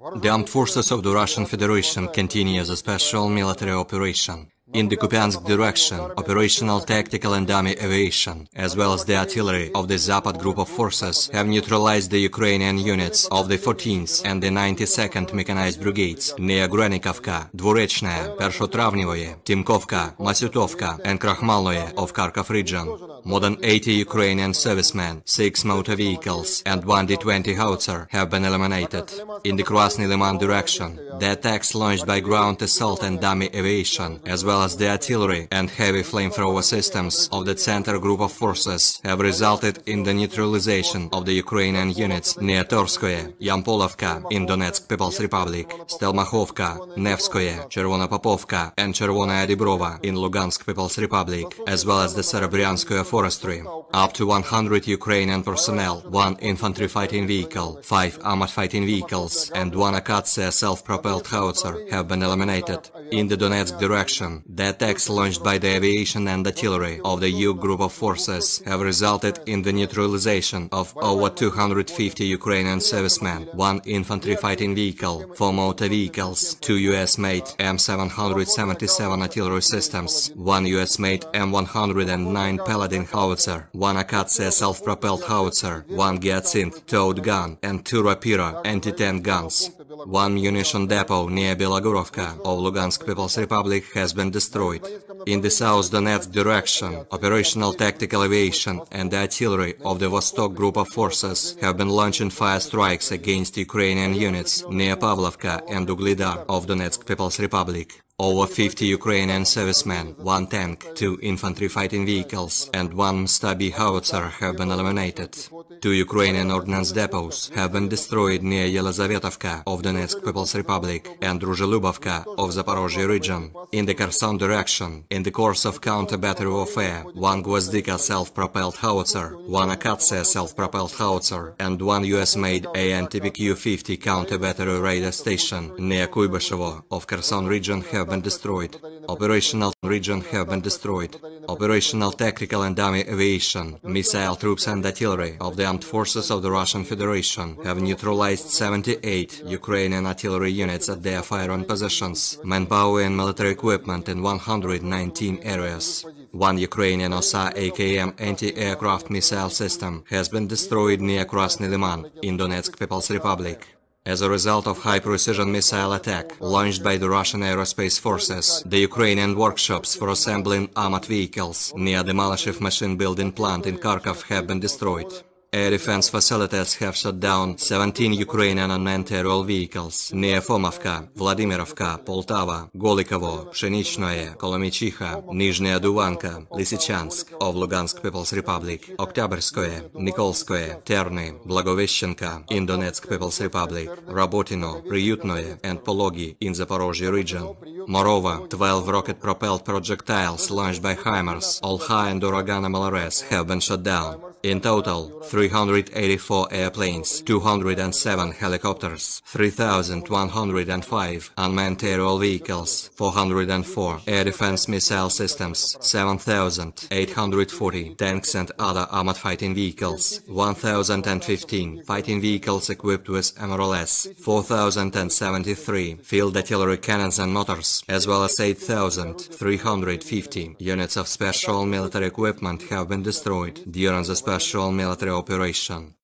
The armed forces of the Russian Federation continue the special military operation in the Kupiansk direction, operational, tactical and army aviation, as well as the artillery of the Zapad group of forces, have neutralized the Ukrainian units of the 14th and the 92nd Mechanized Brigades near Granikovka, Dvorechnaya, Pershotravnivoye, Timkovka, Masutovka, and Krakhmalnoye of Kharkov region. More than 80 Ukrainian servicemen, 6 motor vehicles and 1 D-20 howitzer have been eliminated. In the Krasny Liman direction, the attacks launched by ground assault and army aviation, as well as the artillery and heavy flamethrower systems of the center group of forces, have resulted in the neutralization of the Ukrainian units near Torskoye, Yampolovka in Donetsk People's Republic, Stelmakhovka, Nevskoye, Chervonopopovka, and Chervonaya Dibrova in Lugansk People's Republic, as well as the Serebryanskoye forestry. Up to 100 Ukrainian personnel, one infantry fighting vehicle, five armored fighting vehicles, and one Akatsiya self-propelled howitzer have been eliminated. In the Donetsk direction, the attacks launched by the aviation and artillery of the Yug group of forces have resulted in the neutralization of over 250 Ukrainian servicemen, one infantry fighting vehicle, four motor vehicles, two US-made M777 artillery systems, one US-made M109 Paladin howitzer, one Akatsiya self-propelled howitzer, one Hyacinth towed gun, and two Rapira anti-tank guns. One munition depot near Belogorovka of Lugansk People's Republic has been destroyed. In the South Donetsk direction, operational tactical aviation and the artillery of the Vostok group of forces have been launching fire strikes against Ukrainian units near Pavlovka and Ugledar of Donetsk People's Republic. Over 50 Ukrainian servicemen, one tank, two infantry fighting vehicles, and one Msta-B howitzer have been eliminated. Two Ukrainian ordnance depots have been destroyed near Yelizavetovka of Donetsk People's Republic and Druzhelyubovka of Zaporozhye region. In the Kherson direction, in the course of counter-battery warfare, one Gvozdika self-propelled howitzer, one Akatsiya self-propelled howitzer, and one US-made AN-TPQ-50 counter-battery radar station near Kuybyshevo of Kherson region have been destroyed. Operational region have been destroyed. Operational tactical and army aviation, missile troops and artillery of the armed forces of the Russian Federation have neutralized 78 Ukrainian artillery units at their firing positions, manpower and military equipment in 119 areas. One Ukrainian OSA AKM anti-aircraft missile system has been destroyed near Krasny Liman in Donetsk People's Republic. As a result of high-precision missile attack launched by the Russian aerospace forces, the Ukrainian workshops for assembling armored vehicles near the Malyshev machine building plant in Kharkov have been destroyed. Air defense facilities have shut down 17 Ukrainian unmanned aerial vehicles near Fomovka, Vladimirovka, Poltava, Golikovo, Pshenichnoye, Kolomichiha, Nizhnya Duvanka, Lysychansk of Lugansk People's Republic, Oktyabrskoye, Nikolskoye, Terny, Blagoveshchenka in Donetsk People's Republic, Rabotino, Ryutnoye, and Pologi in Zaporozhye region. Moreover, 12 rocket-propelled projectiles launched by HIMARS, Olkha and Uragan MLRS have been shut down. In total, 384 airplanes, 207 helicopters, 3,105 unmanned aerial vehicles, 404 air defense missile systems, 7,840 tanks and other armored fighting vehicles, 1,015 fighting vehicles equipped with MRLS, 4,073 field artillery cannons and mortars, as well as 8,350 units of special military equipment have been destroyed. During the special military operation.